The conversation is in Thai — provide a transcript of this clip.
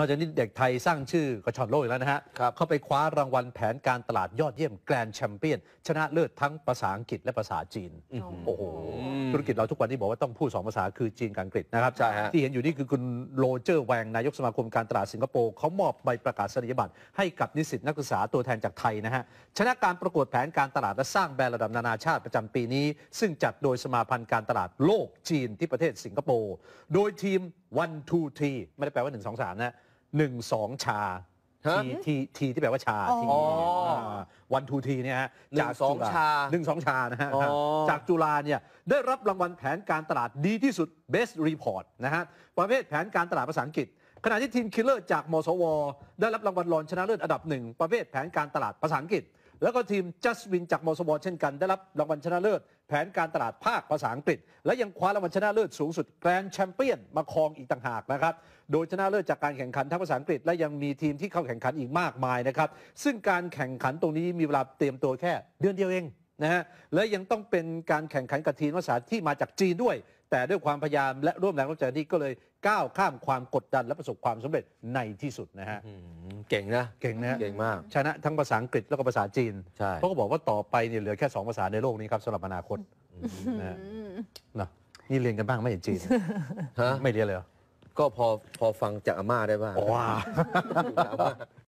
นอกจากนี้เด็กไทยสร้างชื่อกระชอนโลกอีกแล้วนะฮะครับเขาไปคว้ารางวัลแผนการตลาดยอดเยี่ยมแกรนด์แชมเปี้ยน ชนะเลิศทั้งภาษาอังกฤษและภาษาจีน โอ้โห ธุรกิจเราทุกวันนี้บอกว่าต้องพูดสองภาษาคือจีนกับอังกฤษนะครับใช่ฮะที่เห็นอยู่นี่คือคุณโรเจอร์แวง นายกสมาคมการตลาดสิงคโปร์เขามอบใบประกาศนียบัตรให้กับนิสิตนักศึกษาตัวแทนจากไทยนะฮะ ชนะการประกวดแผนการตลาดและสร้างแบรนด์ระดับนานาชาติประจำปีนี้ ซึ่งจัดโดยสมาพันธ์การตลาดโลกจีนที่ประเทศสิงคโปร์ โดยทีม one two tea ไม่ได้แปลว่า1 2 3นะ 1 2ชาฮะ tea tea tea ที่แปลว่าชาอ๋อทีม one two tea เนี่ยฮะหนึ่งจากสองจุฬชาหนึ่งสองชานะฮะอ๋อ จากจุฬาเนี่ยได้รับรางวัลแผนการตลาดดีที่สุด Best Report นะฮะประเภทแผนการตลาดภาษาอังกฤษ ขณะที่ทีม Killer จากมสว ได้รับรางวัลรองชนะเลิศอันดับหนึ่งประเภทแผนการตลาดภาษาอังกฤษ แล้วก็ทีมจัสวินจากมสวเช่นกันได้รับรางวัลชนะเลิศ แผนการตลาดภาคภาษาอังกฤษ และยังคว้ารางวัลชนะเลิศสูงสุดแกรนด์แชมเปี้ยนมาครองอีกต่างหากนะครับ โดยชนะเลิศจากการแข่งขันทั้งภาษาอังกฤษ และยังมีทีมที่เข้าแข่งขันอีกมากมายนะครับซึ่งการแข่งขันตรงนี้มีเวลาเตรียมตัวแค่เดือนเดียวเอง นะฮะและยังต้องเป็นการแข่งขันกับทีมภาษาที่มาจากจีนด้วย แต่ด้วยความพยายามและร่วมแรงร่วมใจที่ก็เลยก้าวข้ามความกดดันและประสบความสำเร็จในที่สุดนะฮะอืมเก่งนะเก่งนะฮะเก่งมาก ชนะทั้งภาษาอังกฤษแล้วก็ภาษาจีนใช่เขาก็บอกว่าต่อไปเนี่ยเหลือแค่สองภาษาในโลกนี้ครับสำหรับอนาคตนะฮะนะนี่เรียนกันบ้างไหม่เห็นจีนฮะไม่เรียนเลยเหรอก็พอพอฟังจากอาม่าได้บ้างว้าอาม่า